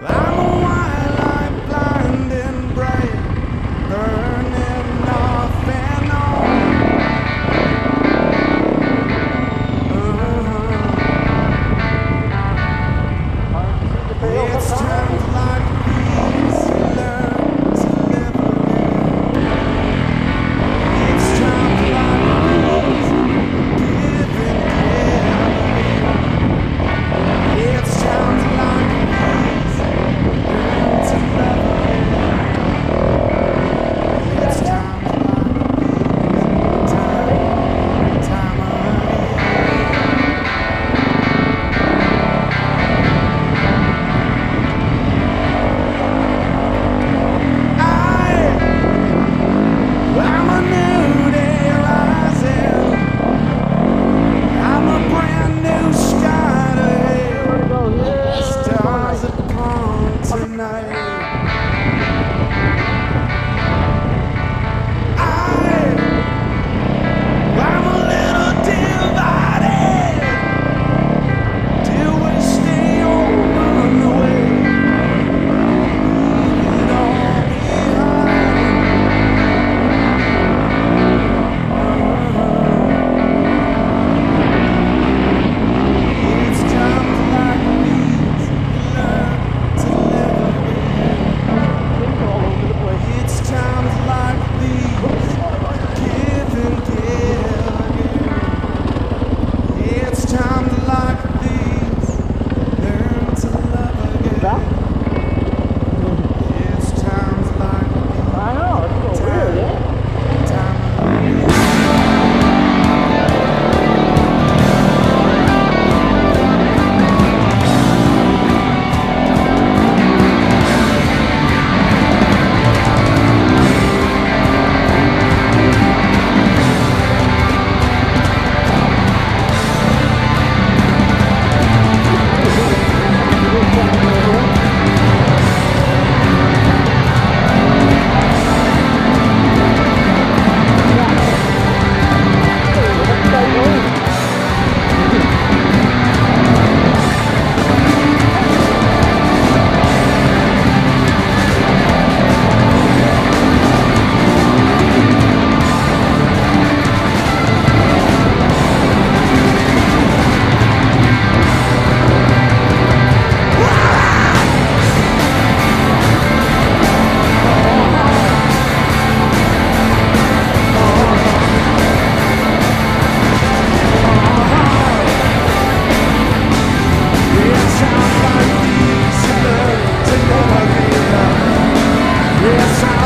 I'm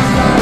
Bye.